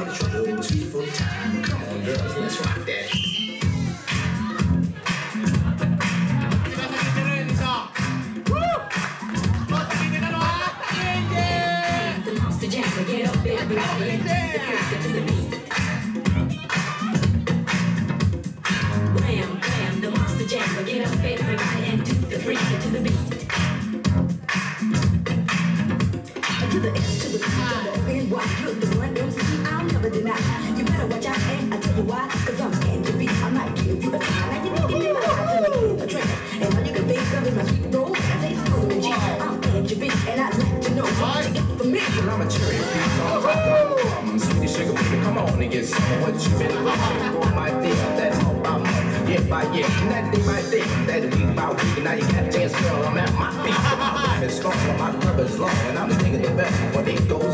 for the trouble, two for the time. Come on, girls, let's rock that. The S, to the T, to the O, Y, you're the one MC, Never deny. You better watch out, and I tell you why, cause I'm scared to be, I might give you a time. Now you thinking in my eyes, and I'm a trend, and all you can think of is my sweet roll, I taste cool and G. I'm AMGB, and I'd like to know what you get from me. Well, I'm a cherry piece on top of problem. Sweetie sugar baby, come on and get some. What you been looking for, my dear? That's all about month, year by year. And that day by day, that week by week. And now you got a chance, girl, I'm at my feet. I'm as strong, my club is long, and I'm thinking the best when it goes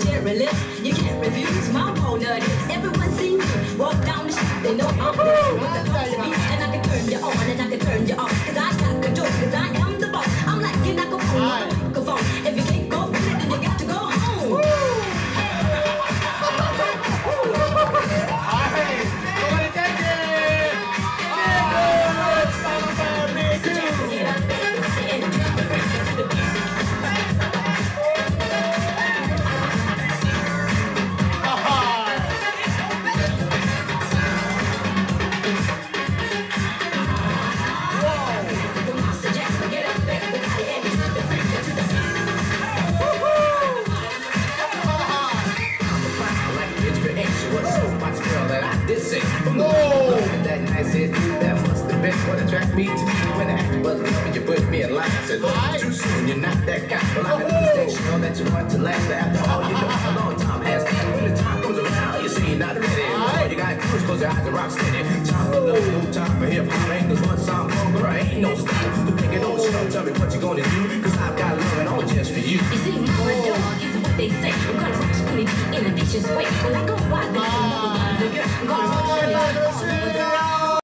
I set my cherry lips. You can't refuse my walnut. Everyone sees me walk down the street, they know I'm the girl that say? From the way you look at that nice head, that must have been what attracted me to you when I asked was loving you put me in line. I said, oh, too soon, you're not that guy. Well, I can understand, you know that you want to last, but after all, you know a long time has passed. When the time comes around, you see you're not ready. All you gotta do is close your eyes and rock steady. Time for love, no time for hip hop. Ain't cause once I'm over, I ain't no style. To pick it on the show, tell me what you gonna do, cause I've got love and all just for you. You see, my dog is what they say. I'm gonna rock Spoonie D in a vicious way. Well, I go by the